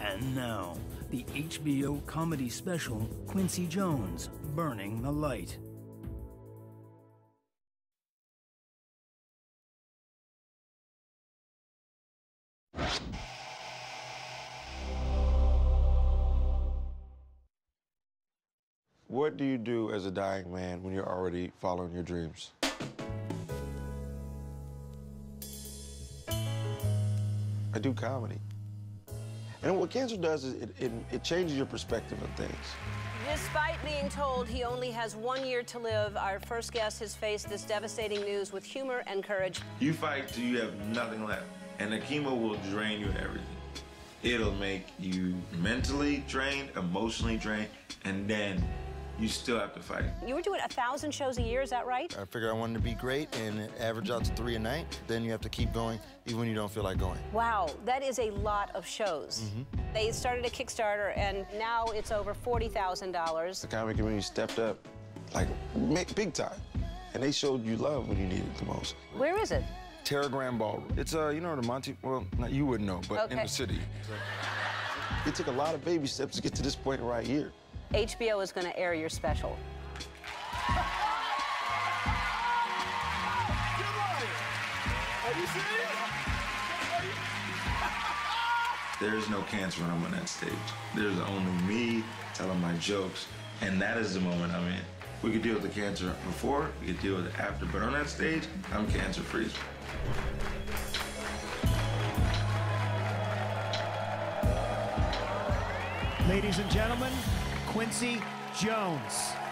And now, the HBO comedy special Quincy Jones Burning the Light. What do you do as a dying man when you're already following your dreams? I do comedy. And what cancer does is it, it, it changes your perspective of things. Despite being told he only has one year to live, our first guest has faced this devastating news with humor and courage. You fight till you have nothing left, and the chemo will drain you of everything. It'll make you mentally drained, emotionally drained, and then you still have to fight. You were doing a thousand shows a year, is that right? I figured I wanted to be great and average out to three a night. Then you have to keep going even when you don't feel like going. Wow, that is a lot of shows. Mm -hmm. They started a Kickstarter and now it's over $40,000. The comedy community stepped up like big time. And they showed you love when you needed it the most. Where is it? Teragram Ballroom. It's, uh, you know, the Monty, well, not, you wouldn't know, but okay. in the city. It took a lot of baby steps to get to this point right here. HBO is going to air your special. There's no cancer when I'm on that stage. There's only me telling my jokes, and that is the moment I'm in. We could deal with the cancer before, we could deal with it after, but on that stage, I'm cancer-free. Ladies and gentlemen, Quincy Jones.